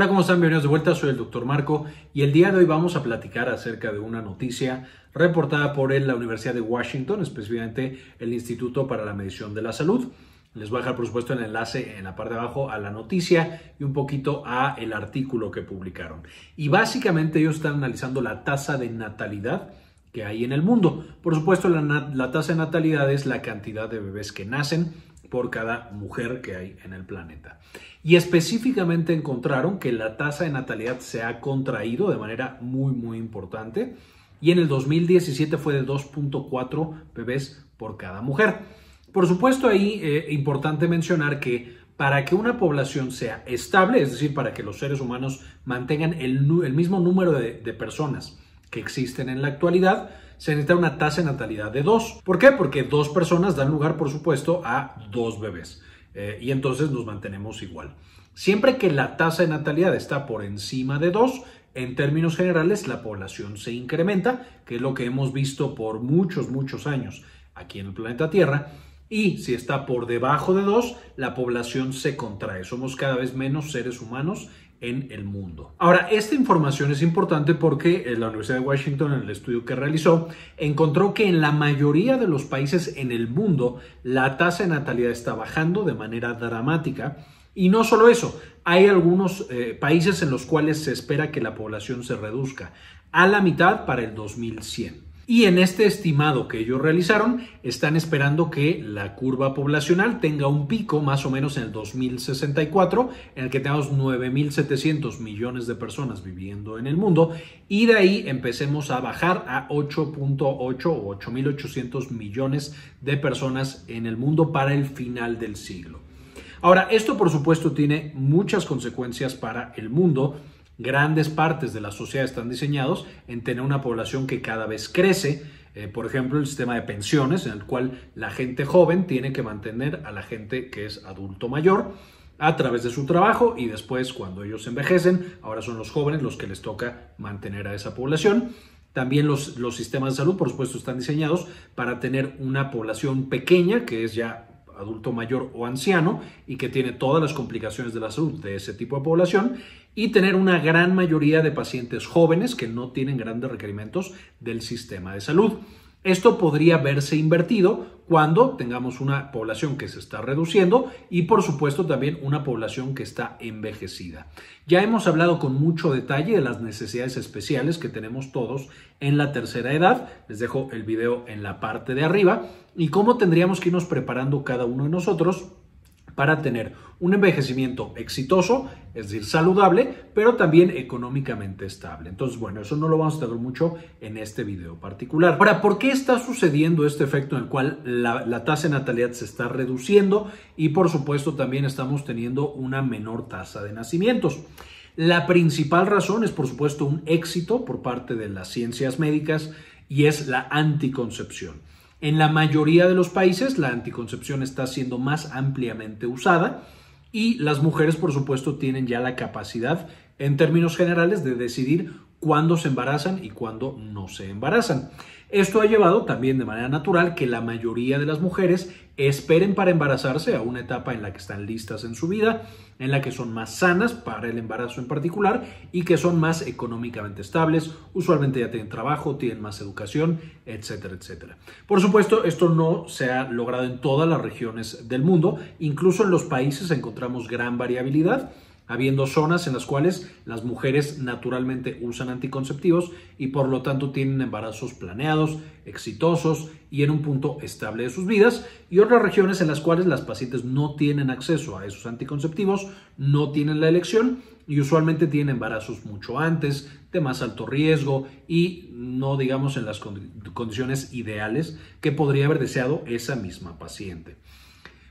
Hola, ¿cómo están? Bienvenidos de vuelta, soy el doctor Marco y el día de hoy vamos a platicar acerca de una noticia reportada por la Universidad de Washington, específicamente el Instituto para la Medición de la Salud. Les voy a dejar, por supuesto, el enlace en la parte de abajo a la noticia y un poquito a el artículo que publicaron. Y básicamente ellos están analizando la tasa de natalidad que hay en el mundo. Por supuesto, la tasa de natalidad es la cantidad de bebés que nacen por cada mujer que hay en el planeta. Y específicamente encontraron que la tasa de natalidad se ha contraído de manera muy, muy importante. Y en el 2017 fue de 2.4 bebés por cada mujer. Por supuesto, ahí es eh, importante mencionar que para que una población sea estable, es decir, para que los seres humanos mantengan el, mismo número de personas que existen en la actualidad, se necesita una tasa de natalidad de dos. ¿Por qué? Porque dos personas dan lugar, por supuesto, a dos bebés. Eh, y entonces nos mantenemos igual. Siempre que la tasa de natalidad está por encima de dos, en términos generales la población se incrementa, que es lo que hemos visto por muchos, muchos años aquí en el planeta Tierra. Y si está por debajo de dos, la población se contrae. Somos cada vez menos seres humanos en el mundo. Ahora, esta información es importante porque eh, la Universidad de Washington, en el estudio que realizó, encontró que en la mayoría de los países en el mundo la tasa de natalidad está bajando de manera dramática. Y no solo eso, hay algunos eh, países en los cuales se espera que la población se reduzca a la mitad para el 2100. Y en este estimado que ellos realizaron, están esperando que la curva poblacional tenga un pico más o menos en el 2064, en el que tengamos 9.700 millones de personas viviendo en el mundo, y de ahí empecemos a bajar a 8.8 o 8.800 millones de personas en el mundo para el final del siglo. Ahora, esto por supuesto tiene muchas consecuencias para el mundo grandes partes de la sociedad están diseñados en tener una población que cada vez crece. Eh, por ejemplo, el sistema de pensiones, en el cual la gente joven tiene que mantener a la gente que es adulto mayor a través de su trabajo y después cuando ellos envejecen, ahora son los jóvenes los que les toca mantener a esa población. También los, los sistemas de salud, por supuesto, están diseñados para tener una población pequeña, que es ya adulto mayor o anciano y que tiene todas las complicaciones de la salud de ese tipo de población y tener una gran mayoría de pacientes jóvenes que no tienen grandes requerimientos del sistema de salud. Esto podría verse invertido cuando tengamos una población que se está reduciendo y por supuesto también una población que está envejecida. Ya hemos hablado con mucho detalle de las necesidades especiales que tenemos todos en la tercera edad. Les dejo el video en la parte de arriba y cómo tendríamos que irnos preparando cada uno de nosotros para tener un envejecimiento exitoso, es decir, saludable, pero también económicamente estable. Entonces, bueno, eso no lo vamos a tener mucho en este video particular. Ahora, ¿por qué está sucediendo este efecto en el cual la, la tasa de natalidad se está reduciendo y por supuesto también estamos teniendo una menor tasa de nacimientos? La principal razón es, por supuesto, un éxito por parte de las ciencias médicas y es la anticoncepción. En la mayoría de los países la anticoncepción está siendo más ampliamente usada y las mujeres, por supuesto, tienen ya la capacidad, en términos generales, de decidir cuándo se embarazan y cuándo no se embarazan. Esto ha llevado también de manera natural que la mayoría de las mujeres esperen para embarazarse a una etapa en la que están listas en su vida, en la que son más sanas para el embarazo en particular y que son más económicamente estables, usualmente ya tienen trabajo, tienen más educación, etcétera, etcétera. Por supuesto, esto no se ha logrado en todas las regiones del mundo, incluso en los países encontramos gran variabilidad habiendo zonas en las cuales las mujeres naturalmente usan anticonceptivos y por lo tanto tienen embarazos planeados, exitosos y en un punto estable de sus vidas, y otras regiones en las cuales las pacientes no tienen acceso a esos anticonceptivos, no tienen la elección y usualmente tienen embarazos mucho antes, de más alto riesgo y no digamos en las condiciones ideales que podría haber deseado esa misma paciente.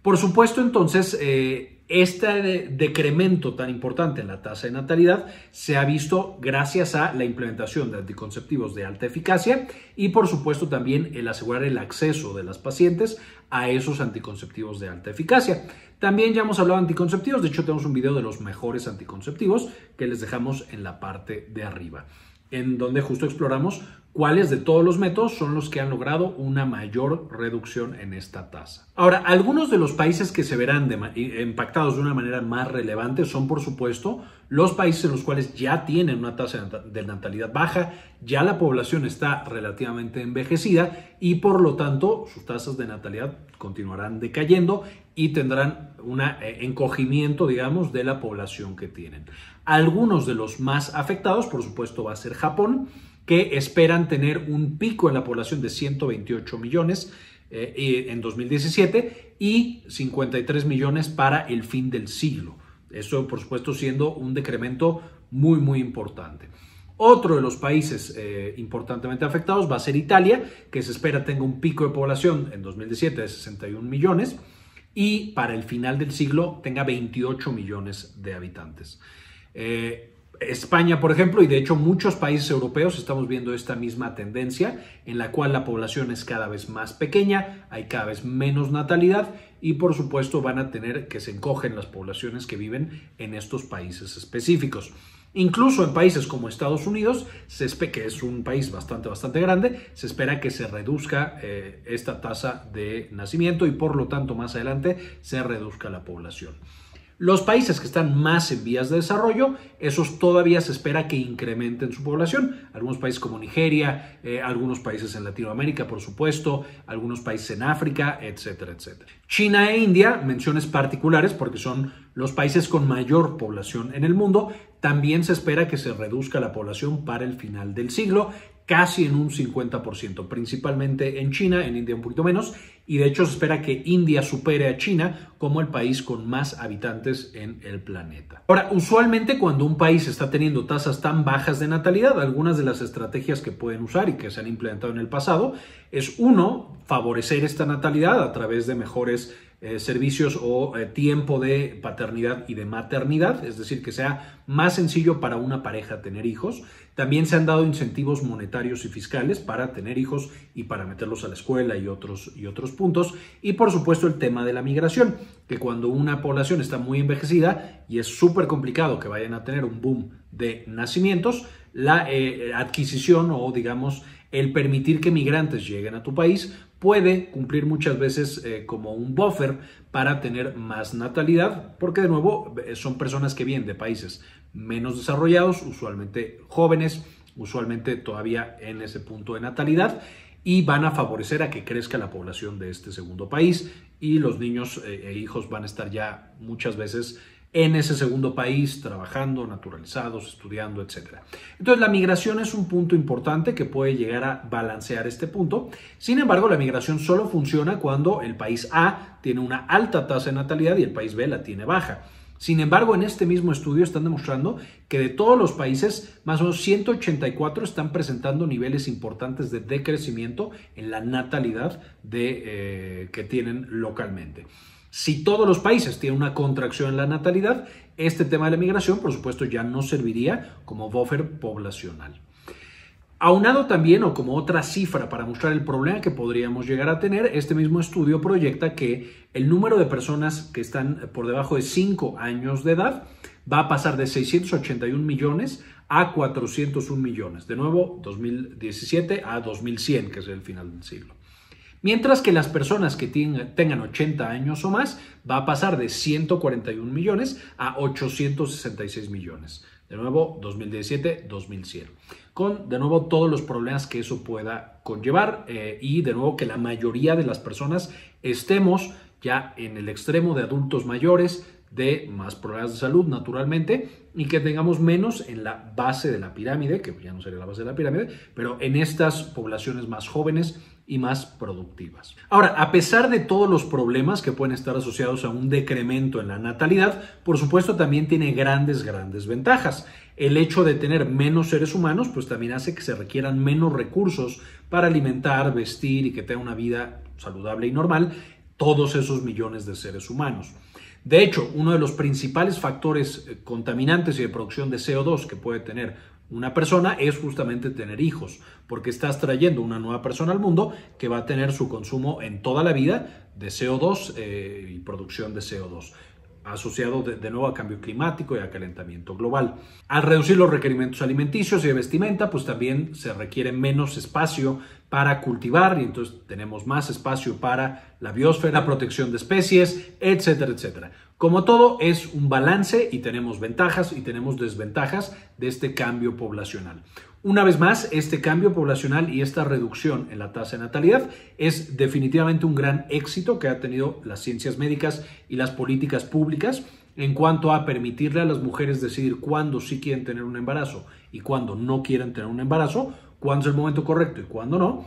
Por supuesto, entonces, eh, este decremento tan importante en la tasa de natalidad se ha visto gracias a la implementación de anticonceptivos de alta eficacia y por supuesto también el asegurar el acceso de las pacientes a esos anticonceptivos de alta eficacia. También ya hemos hablado de anticonceptivos, de hecho tenemos un video de los mejores anticonceptivos que les dejamos en la parte de arriba en donde justo exploramos cuáles de todos los métodos son los que han logrado una mayor reducción en esta tasa. Ahora, algunos de los países que se verán impactados de una manera más relevante son, por supuesto, los países en los cuales ya tienen una tasa de natalidad baja, ya la población está relativamente envejecida y por lo tanto sus tasas de natalidad continuarán decayendo y tendrán un eh, encogimiento, digamos, de la población que tienen. Algunos de los más afectados, por supuesto, va a ser Japón, que esperan tener un pico en la población de 128 millones eh, en 2017 y 53 millones para el fin del siglo. Eso, por supuesto, siendo un decremento muy, muy importante. Otro de los países eh, importantemente afectados va a ser Italia, que se espera tenga un pico de población en 2017 de 61 millones y para el final del siglo tenga 28 millones de habitantes. Eh, España, por ejemplo, y de hecho muchos países europeos estamos viendo esta misma tendencia en la cual la población es cada vez más pequeña, hay cada vez menos natalidad y por supuesto van a tener que se encogen las poblaciones que viven en estos países específicos. Incluso en países como Estados Unidos, se que es un país bastante, bastante grande, se espera que se reduzca eh, esta tasa de nacimiento y por lo tanto más adelante se reduzca la población. Los países que están más en vías de desarrollo, esos todavía se espera que incrementen su población. Algunos países como Nigeria, eh, algunos países en Latinoamérica, por supuesto, algunos países en África, etcétera, etcétera. China e India, menciones particulares porque son los países con mayor población en el mundo. También se espera que se reduzca la población para el final del siglo casi en un 50%, principalmente en China, en India un poquito menos, y de hecho se espera que India supere a China como el país con más habitantes en el planeta. Ahora, usualmente cuando un país está teniendo tasas tan bajas de natalidad, algunas de las estrategias que pueden usar y que se han implementado en el pasado es uno, favorecer esta natalidad a través de mejores eh, servicios o eh, tiempo de paternidad y de maternidad, es decir, que sea más sencillo para una pareja tener hijos. También se han dado incentivos monetarios y fiscales para tener hijos y para meterlos a la escuela y otros, y otros puntos. Y por supuesto el tema de la migración, que cuando una población está muy envejecida y es súper complicado que vayan a tener un boom de nacimientos, la eh, adquisición o digamos el permitir que migrantes lleguen a tu país puede cumplir muchas veces eh, como un buffer para tener más natalidad, porque de nuevo eh, son personas que vienen de países menos desarrollados, usualmente jóvenes, usualmente todavía en ese punto de natalidad, y van a favorecer a que crezca la población de este segundo país y los niños eh, e hijos van a estar ya muchas veces en ese segundo país, trabajando, naturalizados, estudiando, etc. Entonces, la migración es un punto importante que puede llegar a balancear este punto. Sin embargo, la migración solo funciona cuando el país A tiene una alta tasa de natalidad y el país B la tiene baja. Sin embargo, en este mismo estudio están demostrando que de todos los países, más o menos 184 están presentando niveles importantes de decrecimiento en la natalidad de, eh, que tienen localmente. Si todos los países tienen una contracción en la natalidad, este tema de la migración, por supuesto, ya no serviría como buffer poblacional. Aunado también, o como otra cifra para mostrar el problema que podríamos llegar a tener, este mismo estudio proyecta que el número de personas que están por debajo de 5 años de edad va a pasar de 681 millones a 401 millones. De nuevo, 2017 a 2100, que es el final del siglo. Mientras que las personas que tengan 80 años o más va a pasar de 141 millones a 866 millones. De nuevo, 2017-2100. Con, de nuevo, todos los problemas que eso pueda conllevar eh, y, de nuevo, que la mayoría de las personas estemos ya en el extremo de adultos mayores, de más problemas de salud, naturalmente, y que tengamos menos en la base de la pirámide, que ya no sería la base de la pirámide, pero en estas poblaciones más jóvenes y más productivas. Ahora, a pesar de todos los problemas que pueden estar asociados a un decremento en la natalidad, por supuesto también tiene grandes, grandes ventajas. El hecho de tener menos seres humanos, pues también hace que se requieran menos recursos para alimentar, vestir y que tenga una vida saludable y normal todos esos millones de seres humanos. De hecho, uno de los principales factores eh, contaminantes y de producción de CO2 que puede tener una persona es justamente tener hijos, porque estás trayendo una nueva persona al mundo que va a tener su consumo en toda la vida de CO2 eh, y producción de CO2. asociado de, nuevo a cambio climático y a calentamiento global. Al reducir los requerimientos alimenticios y de vestimenta, pues también se requiere menos espacio para cultivar y entonces tenemos más espacio para la biosfera, la protección de especies, etcétera, etcétera. Como todo, es un balance y tenemos ventajas y tenemos desventajas de este cambio poblacional. Una vez más, este cambio poblacional y esta reducción en la tasa de natalidad es definitivamente un gran éxito que ha tenido las ciencias médicas y las políticas públicas en cuanto a permitirle a las mujeres decidir cuándo sí quieren tener un embarazo y cuándo no quieren tener un embarazo, cuándo es el momento correcto y cuándo no.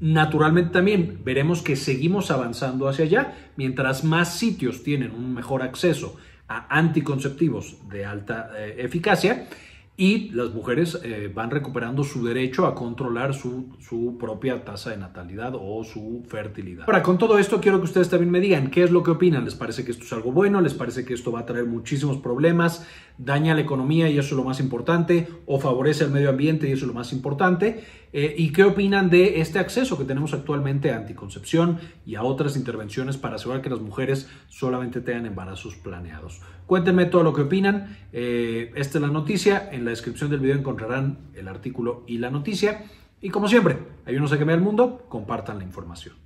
Naturalmente también veremos que seguimos avanzando hacia allá mientras más sitios tienen un mejor acceso a anticonceptivos de alta eh, eficacia y las mujeres eh, van recuperando su derecho a controlar su, su, propia tasa de natalidad o su fertilidad. Ahora, con todo esto quiero que ustedes también me digan qué es lo que opinan. ¿Les parece que esto es algo bueno? ¿Les parece que esto va a traer muchísimos problemas? ¿Daña la economía y eso es lo más importante? ¿O favorece el medio ambiente y eso es lo más importante? Eh, ¿Y qué opinan de este acceso que tenemos actualmente a anticoncepción y a otras intervenciones para asegurar que las mujeres solamente tengan embarazos planeados? Cuéntenme todo lo que opinan. Eh, esta es la noticia. En la descripción del video encontrarán el artículo y la noticia. Y como siempre, ayúdenos a cambiar el mundo, compartan la información.